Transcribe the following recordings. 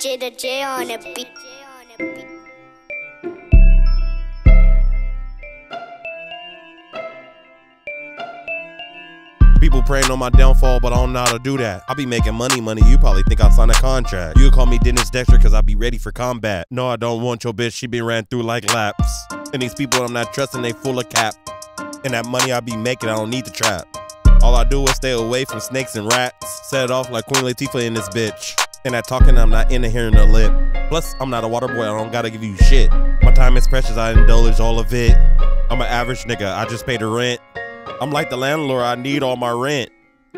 J J on a beat. People praying on my downfall, but I don't know how to do that. I be making money, money. You probably think I signed a contract. You call me Dennis Dexter, cause I be ready for combat. No, I don't want your bitch. She be ran through like laps. And these people I'm not trusting, they full of cap. And that money I be making, I don't need the trap. All I do is stay away from snakes and rats. Set it off like Queen Latifah in this bitch. And that talking, I'm not into hearing the lip. Plus, I'm not a water boy, I don't gotta give you shit. My time is precious, I indulge all of it. I'm an average nigga, I just pay the rent. I'm like the landlord, I need all my rent.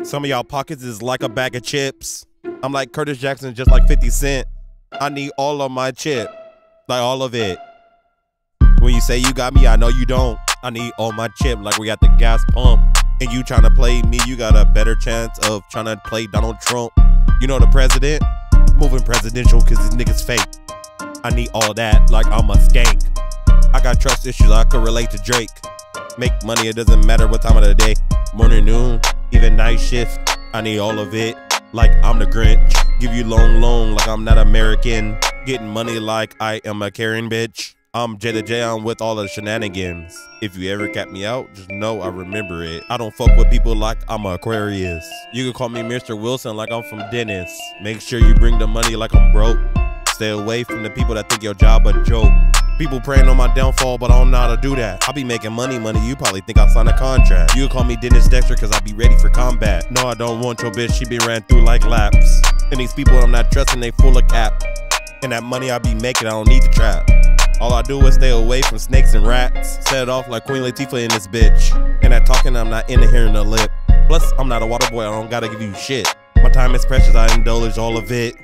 Some of y'all pockets is like a bag of chips. I'm like Curtis Jackson, just like 50 Cent. I need all of my chip, like all of it. When you say you got me, I know you don't. I need all my chip, like we got the gas pump. And you trying to play me, you got a better chance of trying to play Donald Trump. You know the president? Moving presidential cause these niggas fake. I need all that like I'm a skank. I got trust issues, I could relate to Drake. Make money, it doesn't matter what time of the day. Morning, noon, even night shift. I need all of it like I'm the Grinch. Give you long loan like I'm not American. Getting money like I am a Karen bitch. I'm JThaJ on with all the shenanigans. If you ever cap me out, just know I remember it. I don't fuck with people like I'm a Aquarius. You can call me Mr. Wilson like I'm from Dennis. Make sure you bring the money like I'm broke. Stay away from the people that think your job a joke. People praying on my downfall, but I don't know how to do that. I be making money, money. You probably think I signed a contract. You can call me Dennis Dexter, cause I be ready for combat. No, I don't want your bitch. She be ran through like laps. And these people I'm not trusting, they full of cap. And that money I be making, I don't need the trap. All I do is stay away from snakes and rats. Set it off like Queen Latifah in this bitch. And that talking, I'm not into hearing the lip. Plus, I'm not a water boy, I don't gotta give you shit. My time is precious, I indulge all of it.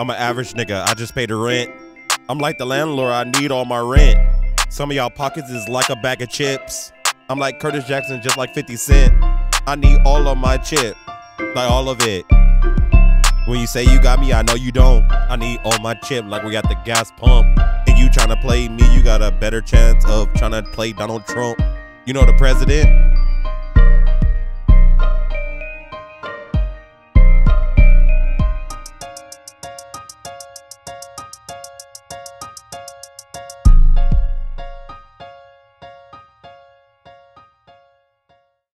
I'm an average nigga, I just pay the rent. I'm like the landlord, I need all my rent. Some of y'all pockets is like a bag of chips. I'm like Curtis Jackson, just like 50 Cent. I need all of my chip, like all of it. When you say you got me, I know you don't. I need all my chip, like we got the gas pump. You trying to play me, you got a better chance of trying to play Donald Trump. You know the president?